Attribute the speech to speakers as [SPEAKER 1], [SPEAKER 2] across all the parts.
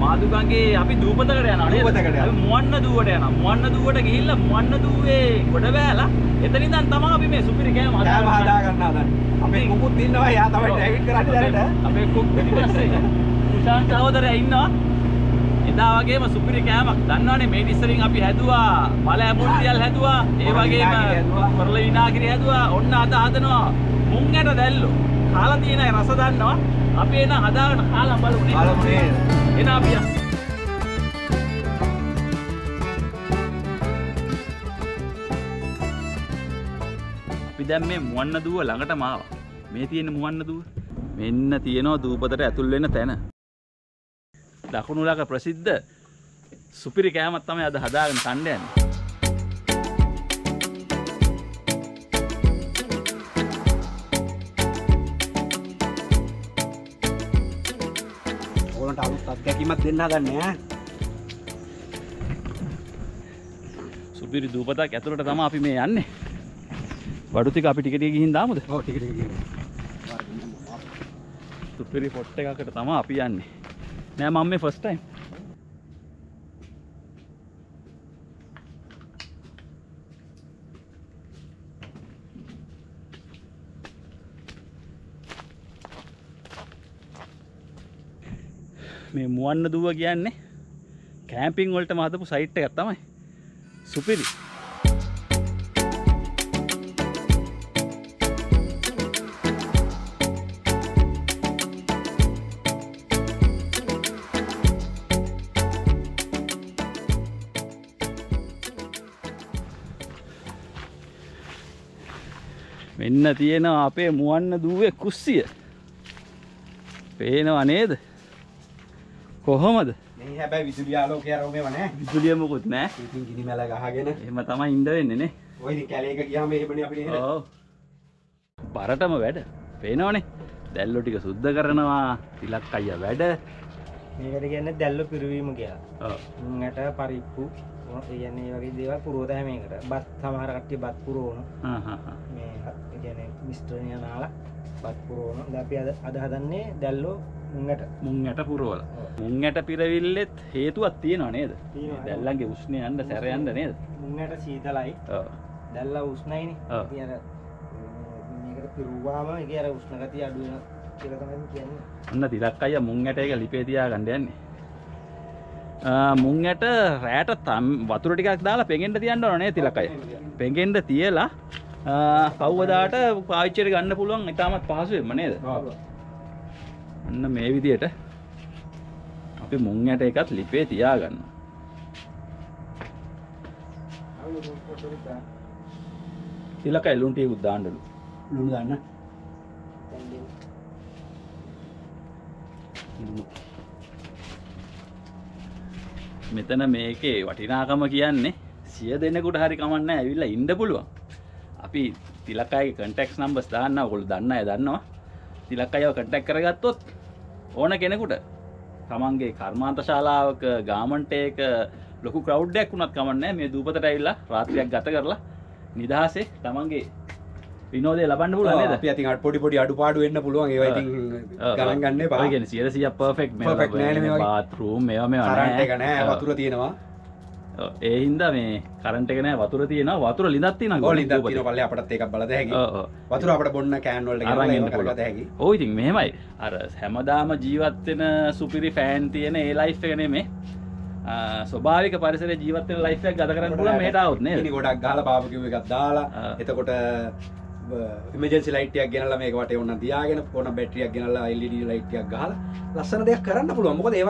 [SPEAKER 1] මාදුකන්ගේ අපි දූපතකට යනවා නේද?
[SPEAKER 2] දූපතකට
[SPEAKER 1] මුවන්න දුවට යනවා. මුවන්න දුවට ගිහිල්ලා මුවන්න දුවේ ගොඩ බෑලා එතන ඉඳන් තමයි අපි මේ සුපිරි කෑම
[SPEAKER 2] කෑම හදා ගන්න හදන්නේ. අපේ කුකුත් ඉන්නවා යා තමයි ඩ්‍රයිවිං කරන්නේ දැනට.
[SPEAKER 1] අපේ කුක් පිටිපස්සේ කුෂාන් සහෝදරයා ඉන්නවා. එදා වගේම සුපිරි කෑමක් දන්නවනේ මේ ඉස්සරින් අපි හැදුවා මල ඇඹුල්තියල් හැදුවා ඒ වගේම. පොරල විනාගිරි හැදුවා ඔන්න අද හදනවා මුං ඇට දැල්ලු කාලා තියෙන රස දන්නවා අපි එන හදාගෙන කාලා බලමු නේද?
[SPEAKER 2] බලමු නේද?
[SPEAKER 1] එන අපි යමු. අපි දැන් මේ මුවන්න දුව ළඟටම ආවා. මේ තියෙන මුවන්න දුව. මෙන්න තියෙනවා දූපතට ඇතුල් වෙන තැන. දකුණු ළඟ ප්‍රසිද්ධ සුපිරි කෑමක් තමයි අද හදාගෙන කන්න යන්නේ.
[SPEAKER 2] අත්දැකීමක් දෙන්න හදන්නේ ඈ.
[SPEAKER 1] සුපිරි දූපතක් ඇතුළට තමයි අපි මේ යන්නේ. බඩු ටික අපි ටික ටික ගිහින් දාමුද?
[SPEAKER 2] ඔව් ටික ටික ගිහින්.
[SPEAKER 1] සුපිරි පොට් එකකට තමයි අපි යන්නේ. නෑ මම මේ ෆස්ට් ටයිම්. මේ මුවන්න දුව කියන්නේ කෑම්පිං වලට මහදපු සයිට් එකක් තමයි. සුපිරි. මෙන්න තියෙනවා අපේ මුවන්න දුවේ කුස්සිය. පේනවා නේද? කොහොමද?
[SPEAKER 2] මේ හැබැයි විදුලි ආලෝකය රෝමේව නෑ.
[SPEAKER 1] විදුලිය මොකුත් නෑ.
[SPEAKER 2] ඉතින් ගිනි මැල ගහගෙන
[SPEAKER 1] එහෙම තමයි ඉන්න වෙන්නේ නේ.
[SPEAKER 2] ඔය ඉතින් කැලේක ගියාම එහෙමනේ අපි නේද?
[SPEAKER 1] ඔව්. බරටම වැඩ. පේනවනේ. දැල්ලෝ ටික සුද්ධ කරනවා. තිලක් අයියා වැඩ.
[SPEAKER 3] මේකට කියන්නේ දැල්ල පිරවීම කියලා.
[SPEAKER 1] ඔව්.
[SPEAKER 3] උන්ට පරිප්පු ඒ කියන්නේ මේ වගේ දේවල් පුරවතයි මේකට. බත් සමහර කට්ටිය බත් පුරවන.
[SPEAKER 1] හා හා හා.
[SPEAKER 3] මේ ඒ කියන්නේ මිශ්‍රණය නාලා බත් පුරවන. දැන් අපි අද අද හදන්නේ දැල්ලෝ මුංගට.
[SPEAKER 1] මුං ඇට පුරවල. මුං ඇට පිරවිල්ලෙත් හේතුවක් තියෙනවා නේද? දැල්ලන්ගේ උෂ්ණය යන්න සැර යන්න නේද?
[SPEAKER 3] මුංගට සීතලයි. දැල්ල අර මේකට පිරුවාම ඒක අර උෂ්ණ ගතිය අඩු වෙන කියලා තමයි කියන්නේ.
[SPEAKER 1] ඔන්න තිලක් අයියා මුං ඇට එක ලිපේ තියාගන්න යන්නේ. ආ, මුං ඇට රෑට තම් වතුර ටිකක් දාලා පෙඟෙන්න තියන්න ඕන නේ තිලක් අයියා. පෙඟෙන්න තියලා කව්වදාට පාවිච්චියට ගන්න පුළුවන් ඉතාමත් පහසුවෙන්ම නේද?
[SPEAKER 2] ඔව්.
[SPEAKER 1] අන්න මේ විදියට අපි මුං ඇට එකත් ලිපේ තියාගන්න. තිලක එලුන් ටිකකුත් දාන්නලු.
[SPEAKER 2] ලුණු දාන්න.
[SPEAKER 1] මෙතන මේකේ වටිනාකම කියන්නේ සිය දෙනෙකුට හරි කමන්න ඇවිල්ලා ඉන්න පුළුවන් අපි තිලකයි කටෙක්ස් නම්බස් දාන්න ඔකොල් දන්න දන්නවා තිලක් අයව කටැක් කරගත්තොත් ඕන කෙනෙකුට. තමන්ගේ කර්මාන්ත ශාලාවක ගාමන්ටේක ලොකු කවුඩ්ඩයක් වුණත් කමන්න මේ දූපතට ඇවිල්ලා රාත්‍රයක් ගත කරලා නිදහසේ තමන්ගේ විනෝදය ලබන්න පුල
[SPEAKER 2] අට පොඩි පොඩි අඩුපාඩු වෙන්න පුළුවන්. ඒවා ඉතින් ගණන් ගන්න එපා.
[SPEAKER 1] ගෙන සියසිය පර්ෆෙක්්
[SPEAKER 2] Perfect නෑනේ මේ වගේ.
[SPEAKER 1] බාතරූම් මෙ මේ
[SPEAKER 2] කරන්ට් එක නෑ. වතුර තියෙනවා.
[SPEAKER 1] ඒ හින්දා මේ කරන්ට එක නෑ වතුර තියෙන වතුර
[SPEAKER 2] ඉඳන් තියෙන පල්ලේ අපටත් ඒකක් බලද හැකි. වතුර අපට බොන්න කෑන් වලට
[SPEAKER 1] අරන්
[SPEAKER 2] ගෙනල්ලා
[SPEAKER 1] එන්න
[SPEAKER 2] ඒව කරගත හැකි.
[SPEAKER 1] ඕ ඉතින් මෙහෙමයි. අර හැමදාම ජීවත්වෙන සුපිරි ෆෑන් තියෙන ඒ ලයිෆ් එකන මේ ස්වභාවික පරිසර ජීවත්වෙන ලයිෆයක් ගත කරන්න පුල මේටවුත්
[SPEAKER 2] ඉනි
[SPEAKER 1] නේ
[SPEAKER 2] ගොඩක් ගහලා බාබකිව් එකක් දාලා. එතකොට ඉමජන්සි ලයිටයක් ගෙනලා මේක වටේ ඔන්න තියාගෙන ඕන බැටරියක් ගෙනලා LED ලයිට්යක් ගහලා ලස්සන දෙයක් කරන්න පුළුවන්. මොකද ඒ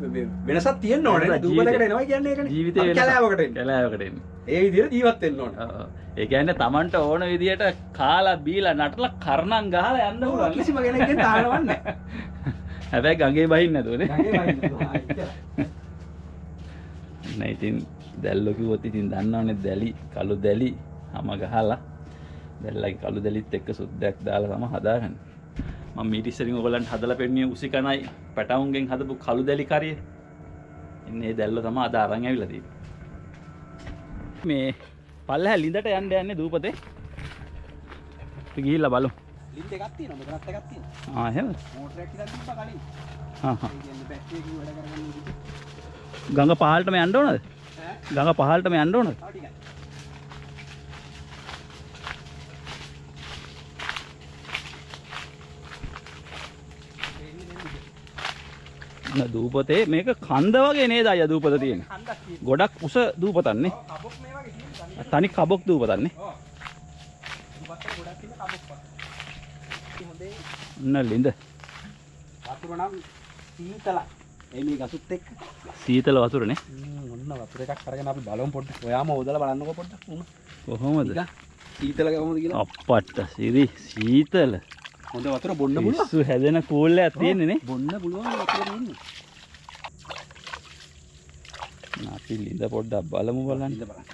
[SPEAKER 2] වගේ වෙනසක් තියෙන්න ඕනේ නේ. දූපතකට එනවා කියන්නේ අපි කැලෑවකට.
[SPEAKER 1] කැලෑවකට
[SPEAKER 2] ඒ විදිහට ජීවත් වෙන්න ඕනේ
[SPEAKER 1] ඒකන්න තමන්ට ඕන විදියට කාලා බීලා නටල කරණන් ගහලා යන්න
[SPEAKER 2] කිසිම කෙනෙක්ගෙන් තානවන්නේ
[SPEAKER 1] හැබැයි ගගේ බහින්න ඇතුනේ
[SPEAKER 2] නැහැ. ගඟේ වහින්න. ආ, එච්චරයි.
[SPEAKER 1] නෑ ඉතින් දන්නවනේ දැලි කළු දැලි හම ගහලා දැල්ලගේ කළු දැලිත් එක්ක සුද්දයක් දාලා තම හදාගන්න මීටිස්සරින් ඔයගලන්ට හදලා පෙන්නුවේ උසිකණයි පැටවුන්ගෙන් හදපු කළු දැලි කරිය. ඉන්නේ ඒ දැල්ල තමයි අද අරන් ඇවිල්ලා තියෙන්නේ. මේ පල්ලෙහා ලිඳට යන්න යන්නේ දූපතේ. ගිහිල්ලා බලමු.
[SPEAKER 2] ලින්ක් එකක් තියෙනවා මෙතනත් එකක් තියෙනවා.
[SPEAKER 1] ආ එහෙම?
[SPEAKER 2] මෝටරයක් ඉදන් තිබ්බා කලින්.
[SPEAKER 1] හා හා.
[SPEAKER 2] ඒ කියන්නේ බැටරි එකකින් වැඩ කරගන්න විදිහට.
[SPEAKER 1] ගඟ පහල්ටම යන්න ඕනද?
[SPEAKER 2] ඈ?
[SPEAKER 1] ගඟ පහල්ටම යන්න ඕනද
[SPEAKER 2] තව ටිකක්.
[SPEAKER 1] ඔන්න දූපතේ මේක කන්ද වගේ නේද අය දූපත තියෙන. ගොඩක් උස දූපතන්නේ
[SPEAKER 2] තනි.
[SPEAKER 1] කබොක් දූපතන්නේ.
[SPEAKER 2] ඒ මේ ගසුත් එක්ක.
[SPEAKER 1] සීතල වතුරනේ
[SPEAKER 2] ඔන්න වතුර එකක් අරගෙන අපි බලමු පොඩ්ඩක්. ඔයාම හොදලා බලන්නකෝ පොඩ්ඩක්.
[SPEAKER 1] කොහොමද
[SPEAKER 2] සීතල කොහොමද කියලා.
[SPEAKER 1] අප්පට්ට සිරි සීතල
[SPEAKER 2] හොඳ වතුර බොන්න පුළුවන්.
[SPEAKER 1] පිස්සු හැදෙන කූල්ලයක් තියෙන්නේ නේ
[SPEAKER 2] බොන්න පුළුවන් වතුර තියෙන්නේ.
[SPEAKER 1] අපි ලිඳ පොඩ්ඩක් බලමු බලන්න
[SPEAKER 2] ඉඳ බලන්න.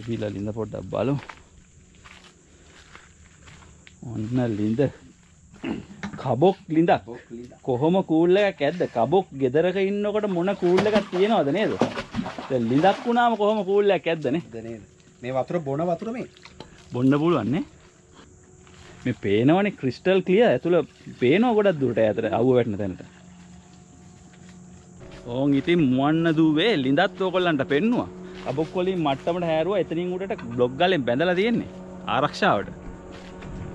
[SPEAKER 1] එපිලා ලිඳ පොඩ්ඩක් බලමු ඔන්න ලිඳ කබොක් ලිඳක්
[SPEAKER 2] ලිඳ.
[SPEAKER 1] කොහොම කූල්ල එකක් ඇද්ද කබොක් ගෙදරක ඉන්නකොට මොන කූල්ල එකක් තියෙනවද නේද ලිඳක් වුණාම කොහොම කූල්ලයක් ඇද්දනේ
[SPEAKER 2] ද නේද? මේ වතුර බොන වතුර මේ.
[SPEAKER 1] බොන්න පුළුවන්නේ මේ පේනවනේ ක්‍රිස්ටල් ක්ලිය ඇතුළ පේනව ගොඩක් දුරට ඇතර අවුව වැටන තැනට. ඕන් ඉතින් මුවන්න දූවේ ලිඳත් ඕකොල්ලන්ට පෙන්නවා. අබොක්කොලින් මට්ටමට හැරුව එතනින් උඩට බ්ලොග් ගලෙන් බැඳලා තියෙන්නේ ආරක්ෂාවට.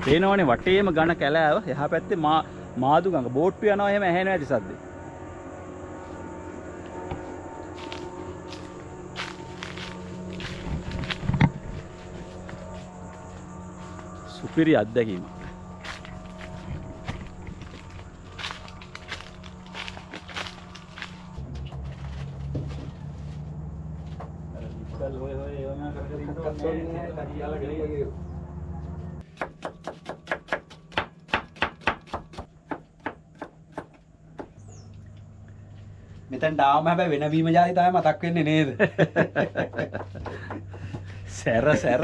[SPEAKER 1] පේනවනේ වටේම ගණ කැලෑව එහා පැත්තේ මා මාදු ගඟ. බෝට්ටු යනවා එහෙම ඇහෙනවා ඇති සද්දේ. සුපිරි අත්දැකීමක්
[SPEAKER 2] මෙතැන් ඩාම හැබැයි වෙන වීම ජාති තමයි මතක් වෙන්නේ නේද?
[SPEAKER 1] සැර සැර.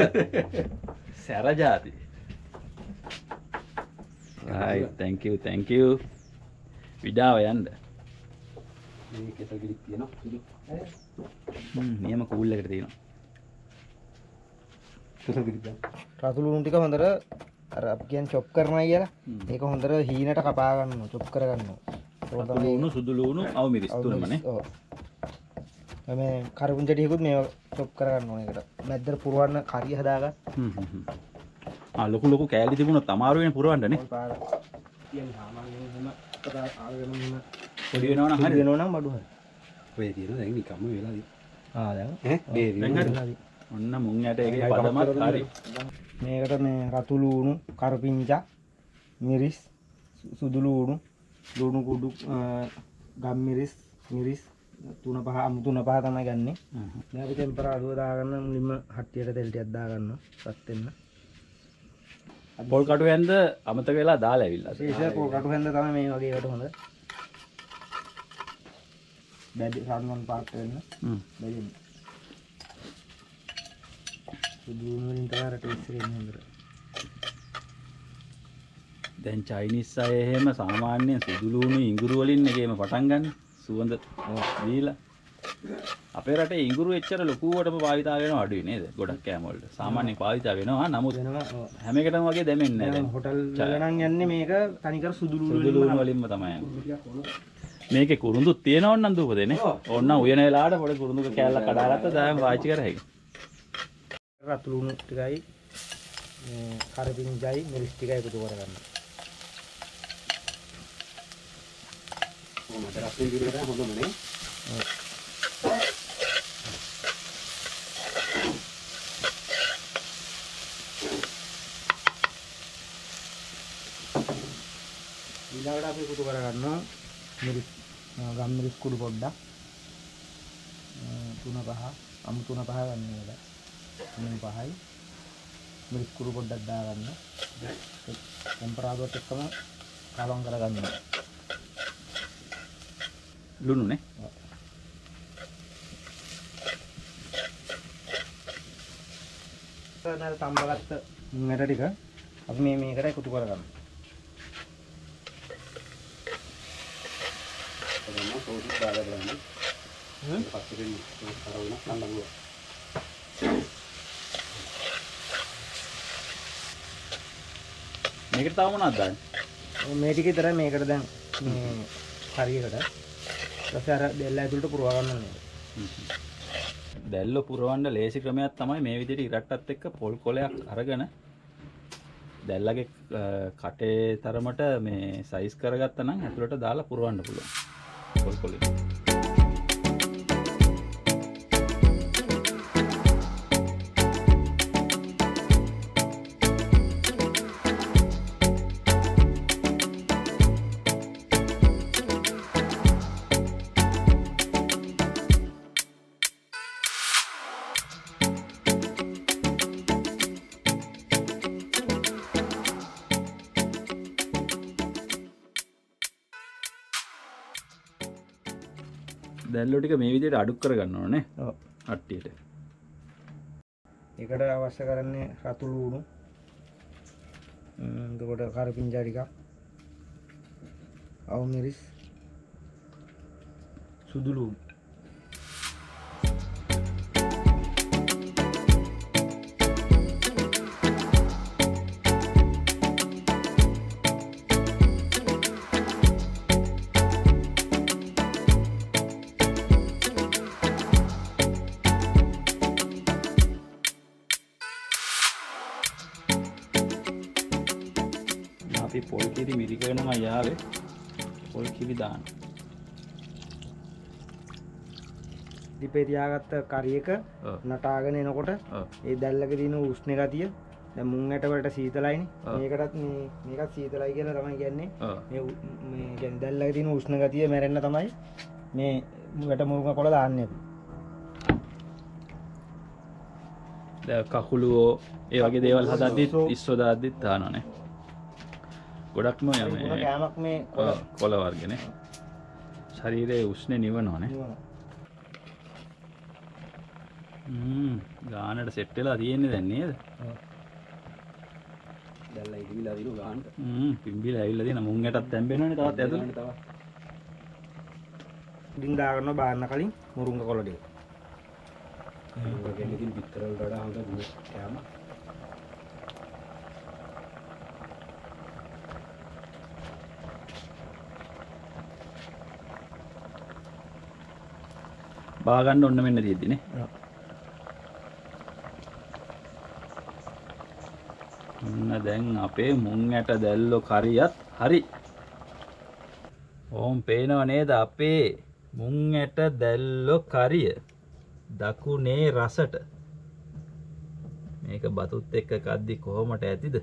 [SPEAKER 1] සැර ජාති තැංකව තැංකව විඩාව යන්ඩ. නියම කූල්ල එකට තියෙනවා
[SPEAKER 2] කෙසල් ගිරික් දාන්න.
[SPEAKER 3] රතුළුණු ටික හොඳට අර අපි කියන්නේ චොප් කරනවා කියලා. ඒක හොඳට හීනට කපා ගන්නවා චොප් කර ගන්නවා ඒක තමයි
[SPEAKER 1] ලුණු සුදුලුණු අවු මිරිස් තුනමනේ
[SPEAKER 3] ඔව්. මේ කරපුන් චටියකුත් මේ චොප් කර ගන්න ඕන එකට මැද්දට පුරවන්න කරිය හදාගන්න
[SPEAKER 1] ලොකු ලොකු කෑලි තිබුණොත් අමාරුවෙන් පුරවන්නනේ. පොඩි වෙනවනම්
[SPEAKER 3] හරි.
[SPEAKER 1] හරි
[SPEAKER 3] වෙනවා නම් බඩු හරි.
[SPEAKER 2] ඔය තියෙන දැන් නිකම්ම වෙලාදී.
[SPEAKER 3] ආ දැන්
[SPEAKER 2] ඈ.
[SPEAKER 1] හරි. ඔන්න මුං යට එකේ පදමත් හරි.
[SPEAKER 3] මේකට මේ රතු ලූණු කරපිංචා මිරිස් සු- සුදු ලූණු ලූණු කුඩු ගම් මිරිස් මිරිස් තුන පහ අමු තුන පහ තමයි ගන්නෙ. දැන් අපි ටෙම්පරාදුව දාගන්න මුලින්ම හට්ටියට තෙල් ටිකක් දාගන්න රත් වෙන්න
[SPEAKER 1] පොල් කටු ඇන්ද අමතක වෙලා දාලා ඇවිල්ලා
[SPEAKER 3] විශේෂ පොල් කටු හැන්ද තමයි මේ වගේ එකට හොඳ. බැඩි සම්මන් පාත් වෙන්න.
[SPEAKER 1] හ්ම්.
[SPEAKER 3] බැරින්න සුදු ලූණු වලින් තමයි එක එන්නේ හොඳට.
[SPEAKER 1] දැන් චයිනිස් අය එහෙම සාමාන්‍යයෙන් සුදුලුණු ඉඟුරු වලින් එකේම පටන් ගන්න. සුවඳ දීලා අපේ රටේ ඉඟුරු එච්චර ලොකුවටම භාවිතා වෙනව අඩුයි නේද? ගොඩක් කෑම වලට. සාමාන්‍යයෙන් භාවිතා වෙනවා. නමුත්
[SPEAKER 3] වෙනවා ඔව්.
[SPEAKER 1] හැම එකටම වගේ දැමෙන්නේ නැහැ
[SPEAKER 3] හොටල් වල නම් යන්නේ මේක තනිකර සුදු ලූණු වලින්ම
[SPEAKER 1] තමයි. මේකේ කුරුඳුත් තියෙනවන්න නම් දූපදේනේ ඕන්න උයන වෙලාවට පොඩි කුරුඳුක කෑල්ල කඩාගත්තා දැන් පාවිච්චි කර හැකියි.
[SPEAKER 3] රතු ලුණු ටිකයි මේ කරපිංචයි මිරිස් ටිකයි එකතු කරගන්න.
[SPEAKER 2] ඔය මට රත් වෙන ගිරිකට හොඳම නේ.
[SPEAKER 3] ඊළඟට අපි එකතු කරගන්නවා මිරිස් ගම් මිරිස් කුඩු පොඩ්ඩක්. තුන පහ අමු තුන පහ ගන්න ඕනේ. තුන පහයි මිරිස් කුඩු පොඩ්ඩක් දාගන්න. ටෙම්පරාදුවත් එක්කම කලවම් කරගන්න.
[SPEAKER 1] ලුණුනේ
[SPEAKER 3] තම්බගත්ත මුංගට ටික අපි මේ මේකට එකතු කරගන්න.
[SPEAKER 2] දාලා බලන්න.
[SPEAKER 3] හ්ම්?
[SPEAKER 2] පස්සේ දෙන්න. කරවන නන්නගුව.
[SPEAKER 1] මේකට තව මොනවද දාන්නේ
[SPEAKER 3] මේ ටික විතරයි මේකට දැන් මේ හරියකට ඊට අර දෙල්ල ඇතුළට පුරවා ගන්න ඕනේ
[SPEAKER 1] දැල්ල පුරුවන්ඩ ලේසි ක්‍රමයක් තමයි මේ විදිට ඉරට්ටත් එක්ක පොල් කොලයක් අරගෙන දැල්ලගේ කටේ තරමට මේ සයිස් කරගත්ත නම් ඇතුළට දාලා පුරුවන්න පුළුවන් පොල් කොලින් දැල්ලෝ ටික මේ විදියට අඩුක් කරගන්න ඕනේ.
[SPEAKER 3] ඔව්.
[SPEAKER 1] අට්ටියට.
[SPEAKER 3] ඒකට අවශ්‍ය කරන්නේ රතු ලූණු ම්ම්, එතකොට කරපිංචා ටිකක්. අවු මිරිස්. සුදු ලූණු
[SPEAKER 1] අපි පොල් කිරි මිරිකගෙනම යාවේ පොල් කිරි දාන්න
[SPEAKER 3] දිපේ තියාගත්ත කරියක. නටාගෙන එනකොට. ඒ දැල්ලක තියෙන උෂ්ණ ගතිය දැන් මුං ඇටවලට සීතලයිනේ. මේකටත් මේ මේකත් සීතලයි කියලා තමයි කියන්නේ. මේ මේ කියන්නේ දැල්ලක තියෙන උෂ්ණ ගතිය මැරෙන්න තමයි මේ වැට මුරුග කොළ දාන්නේ අපි.
[SPEAKER 1] දැන් කකුලුවෝ ඒ වගේ දේවල් හදද්දිත්
[SPEAKER 3] ඉස්සෝ.
[SPEAKER 1] ඉස්සෝ දාද්දිත් දානවනේ ගොඩක්ම මේ
[SPEAKER 3] කෑමක් මේ කොළ
[SPEAKER 1] වර්ගනේ. ශරීරයේ උෂ්ණය නිවනවනේ
[SPEAKER 3] නිවන.
[SPEAKER 1] හ්ම් ගානට සෙට් වෙලා තියෙන්නේ දැන් නේද?
[SPEAKER 3] ඔව්.
[SPEAKER 2] දැල්ල ඉදිවිලා දිනු ගානට.
[SPEAKER 1] හ්ම් පිම්බිලා ඇවිල්ලා තියෙන මුං ඇටත් තැම්බෙනවනේ තවත් ඇතුළේ
[SPEAKER 2] තව.
[SPEAKER 3] ඉතින් දාගන්න බාන්න කලින් මුරුංග කොළ ටික.
[SPEAKER 2] ඒකෙන් ඉතින් පිටර වලට වඩා හොඳ කෑම
[SPEAKER 1] බාගන්න ඔන්න මෙන්න තියෙද්දිනේ. ඔන්න දැන් අපේ මුං ඇට දැල්ලෝ කරියත් හරි. ඕම් පේනව නේද අපේ මුං ඇට දැල්ලෝ කරිය? දකුණේ රසට. මේක බතුත් එක්ක කද්දි කොහොමට ඇතිද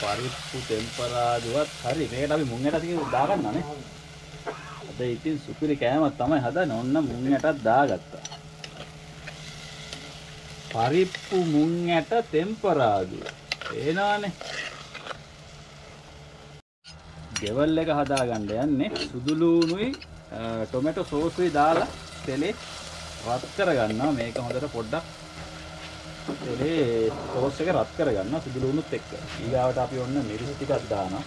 [SPEAKER 1] පරිප්පු තෙම්පරාදුවත් හරි. මේකට අපි මුං ඇට ටික දාගන්නනේ අද ඉතින් සුපිරි කෑමක් තමයි හදන්නේ. ඔන්න මුං ඇටත් දාගත්තා. පරිප්පු මුං ඇට තෙම්පරාදු පේනවනේ ගෙවල් එක හදාගන්න යන්නේ සුදුලූනුයි ටොමැටෝ සෝසුයි දාලා තෙලේ රත් කරගන්නවා. මේක හොඳට පොඩ්ඩක් තෙලේ සෝස් එක රත් කරගන්න සුදුලූනුත් එක්ක. ඊගාවට අපි ඔන්න මිරිස් ටිකක් දානවා.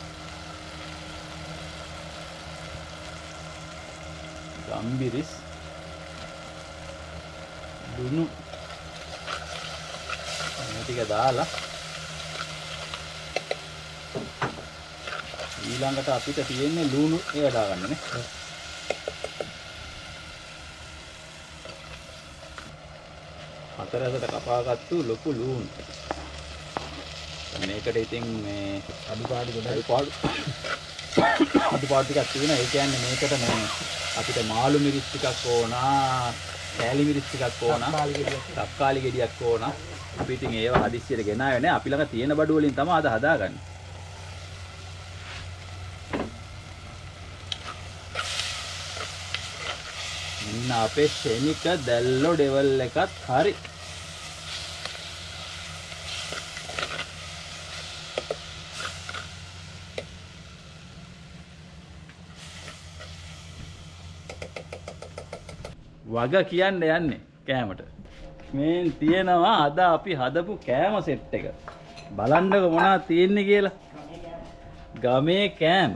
[SPEAKER 1] ගම්බිරිස්. දුනු මේ ටික දාලා ඊළඟට අපිට තියෙන්නේ ලුණු ඒ දාගන්නනේ හතරකට කපාගත්තු ලොකු ලුණු මේකට ඉතින් මේ
[SPEAKER 3] අඩුපාඩු ගොඩයි.
[SPEAKER 1] අඩුපාඩු අඩුපාඩු ටිකක් තියෙනවා. ඒ කියන්නේ මේකට මේ අපිට මාළු මිරිස් ටිකක් ඕන කෑලි මිරිස් ටිකක් ඕන
[SPEAKER 3] තක්කාලි ගෙඩියක්.
[SPEAKER 1] ඕන. අපි ඉතින් ඒවා හදිස්සියට ගෙනාවේ නෑ. අපි ළඟ තියෙන බඩු වලින් තමයි අද හදාගන්නේ. මෙන්න අපේ ශනික දැල්ලෝ ඩෙවල් එකත් හරි වග කියන්න යන්නේ කෑමට. මේන් තියෙනවා අද අපි හදපු කෑම සෙට් එක. බලන්නක මොනා තියෙන්නේ කියලා. ගමේ කෑම්.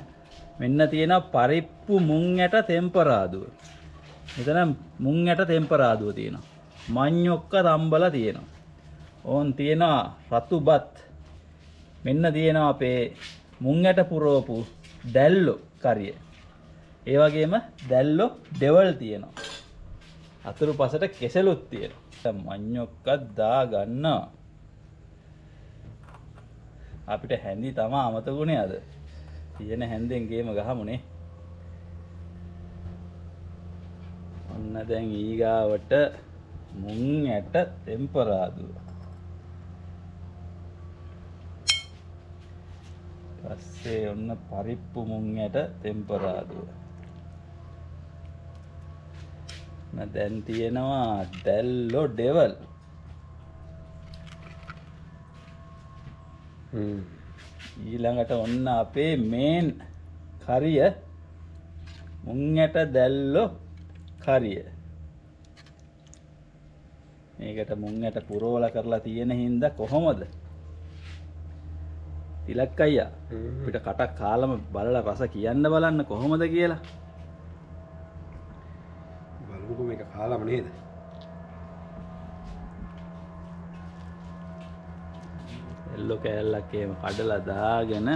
[SPEAKER 1] මෙන්න තියෙන පරිප්පු මුං ඇට තෙම්පරාදුව. මෙතන මුං ඇට තෙම්පරාදුව තියෙනවා. මං්යොක්ක තම්බල තියෙනවා. ඕන් තියෙනවා රතු බත්. මෙන්න තියෙනවා අපේ මුං ඇට පුරෝපු දැල්ලු කරිය. ඒ වගේම දැල්ලො ඩෙවල් තියෙනවා. අතුරු පසට කෙසලුත් තියෙනවා. මං්යොක්කත් දා ගන්නවා. අපිට හැඳි තමා අමතකුණේ අද තියෙන හැන්දෙන්ගේම ගහමුණේ ඔන්න දැන් ඊගාවට මුං ඇට තෙම්පරාදුව පස්සේ ඔන්න පරිප්පු මුං ඇට තෙම්පරාදුව දැන් තියෙනවා දැල්ලෝ ඩෙවල් ඊළඟට ඔන්න අපේ මේන් කරිය මුංඇට දැල්ලො කරිය. මේකට මුංඇට පුරෝල කරලා තියෙන හින්ද කොහොමද? තිලක් අයියා පිට කටක් කාලම බලල රස කියන්න බලන්න කොහොමද කියලා
[SPEAKER 2] කාලම නේද?
[SPEAKER 1] එල්ලො කෑල්ලක්කේම කඩලා දාගෙන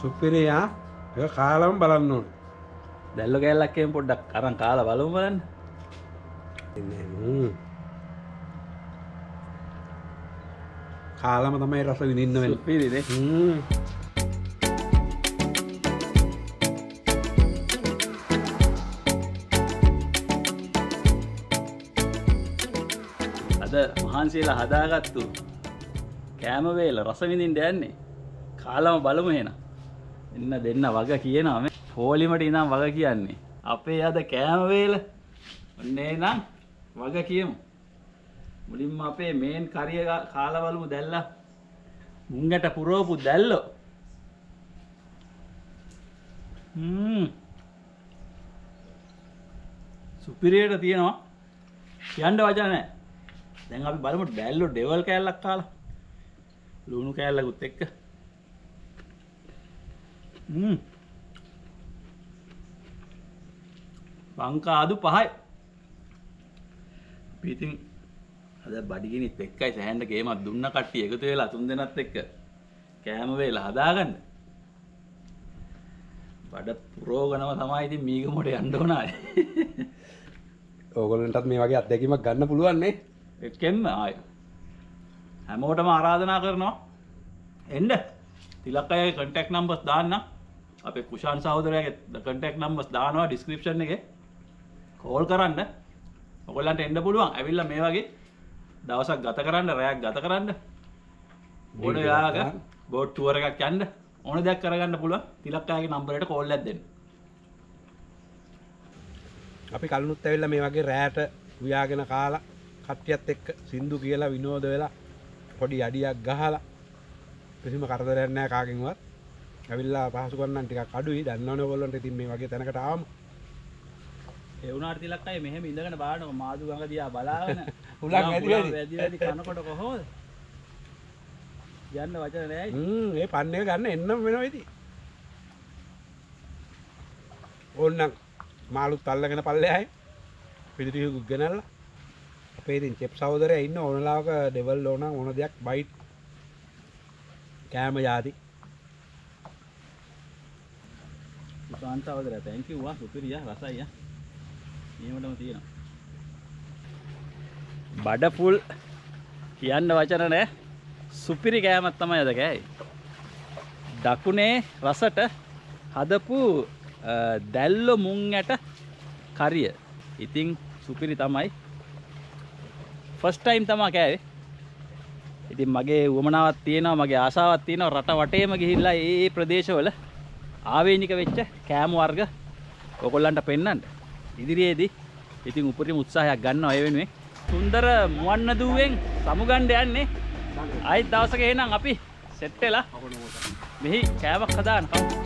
[SPEAKER 2] සුපිරයා ඒ කාලම බලන්න ඕන.
[SPEAKER 1] දැල්ලො කෑල්ලක්කේම පොඩ්ඩක් කරන් කාල බලමු බලන්න.
[SPEAKER 2] කාලම තමයි රස විඳින්න වෙන
[SPEAKER 1] පිරිද අද මහන්සේලා හදාගත්තු කෑමවේල රසවිඳින් දැන්නේ කාලම බලමු හෙන එන්න දෙන්න වග කියනම පෝලිමට ඉනම් වග කියන්නේ. අපේ අද කෑමවේල ඔන්නේ නම් වග කියමු. මුලින්ම අපේ මේන් කරිය කාලවලමු දැල්ල. මුංගට පුරෝපු දැල්ලෝ. සුපිරියට තියෙනවා. කියන්ඩ වචනෑ දැන් අපි බලමට බැල්ලු ඩෙවල් කෑල්ලක් කාලා. ලුණු කෑල්ලකුත් එක්ක. බංකාදු පහයි. පිතින් අද බඩිගෙනත් එක්කයි සැහන්ට ගේමත් දුන්න කට්ටිය එකතු වෙලා තුන් දෙනත් එක්ක කෑම වේලා හදාගන්න. බඩ පුරෝගනව තමයිඉතින් මීගමොට අන්ඩෝනාය
[SPEAKER 2] ඕගොලන්ටත් මේ වගේ අත්දැකීමක් ගන්න පුළුවන්නේ
[SPEAKER 1] එක්කෙම ආය හැමෝටම ආරාධනා කරනවා. එන්ඩ තිලක් අය කටෙක් නම්බස් දාන්න. අප කුෂාන් සහෝදරයගේ කටෙක් නම්බස් දානවා ඩිස්ක්‍රපෂන් එක. කෝල් කරන්න. ඔකොල්ලන්ට එන්න පුළුවන්. ඇවිල්ල මේ වගේ දවසක් ගත කරන්න රැයක් ගත කරන්න. ඕන යාග බෝට්ටුවර එකක් යන්න. ඕන දෙයක් කරගන්න පුළුව තිලක්කාගේ නම්බරට කෝල් ඇදෙන්
[SPEAKER 2] අපි කලනුත් ඇවෙල්ල මේ වගේ රෑට ව්‍යාගෙන කාලා කට්ටියත් එක්ක සින්දු කියලා විනෝද වෙලා පොඩි අඩියක් ගහලා කිසිම කරදරයන්නෑ කාගෙන්වත්. ඇවිල්ලා පහසු කරන්න ටික කඩුයි දන්නවන කොල්ලොන්ට තින් මේ වගේ තැනකට ආම
[SPEAKER 1] එවුනාට තිලක්කයි මෙහෙම ඉඳගෙන බානක මාදු ගඟ දියා බලාගෙන.
[SPEAKER 2] හුලං ඇති වැඩි.
[SPEAKER 1] වැදි කනකොට කොහොද යන්න වචන නෑයි
[SPEAKER 2] හ්ම්, ඒ පන්නය ගන්න එන්නම් වෙන වෙති ඕන්නම් මාළුත් අල්ලගෙන පල්ලෙහයි පිදිටියකු ගෙනල්ල අපේතින් චෙප් සෞදරය ඉන්න ඕනලාක ඩෙවල් ඕන ඕන දෙයක් බයිට් කෑම ජාති.
[SPEAKER 1] කාන්තාවදර තැංකිවා සුපිරිය රසයිය නියමටම තියෙනවා. බඩපුල් කියන්න වචන නෑ. සුපිරි කෑමත් තමයි අද කෑයි දකුණේ රසට හදපු අ, දැල්ලො මුං ඇට කරිය. ඉතිං සුපිරි තමයි ෆස්ටයිම් තමා කෑවේ. ඉතින් මගේ උවමනාවත් තියෙනවා මගේ ආසාවත් තියෙනවා රට වටේම ගිහිල්ලා ඒ ඒ ප්‍රදේශවල ආවේනික වෙච්ච කෑම වර්ග ඔකොල්ලන්ට පෙන්වන්න ඉදිරියේදී ඉතින් උපරිම උත්සාහයක් ගන්නවා ඒ වෙනුවෙන්. සුන්දර මුවන්න දුවෙන් සමුගණ්ඩ යන්නේ. අයිත් දවසක එහෙනම් අපි සෙට් වෙලා මෙහි කෑමක් හදාන්න. කවුද